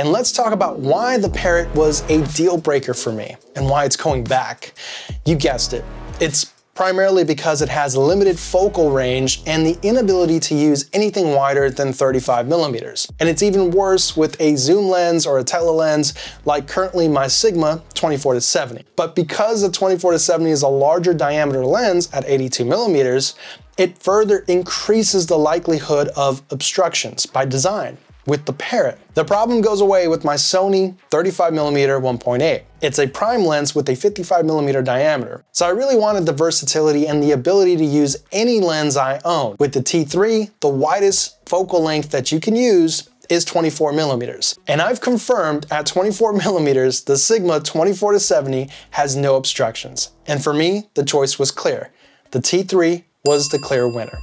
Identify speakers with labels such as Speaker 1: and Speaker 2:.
Speaker 1: And let's talk about why the Parrot was a deal breaker for me and why it's going back. You guessed it. It's primarily because it has limited focal range and the inability to use anything wider than 35 millimeters. And it's even worse with a zoom lens or a telelens like currently my Sigma 24 to 70. But because the 24 to 70 is a larger diameter lens at 82 millimeters, it further increases the likelihood of obstructions by design with the Parrot, the problem goes away with my Sony 35mm 1.8. It's a prime lens with a 55mm diameter, so I really wanted the versatility and the ability to use any lens I own. With the T3, the widest focal length that you can use is 24 millimeters. And I've confirmed at 24 millimeters, the Sigma 24 to 70 has no obstructions. And for me, the choice was clear. The T3 was the clear winner.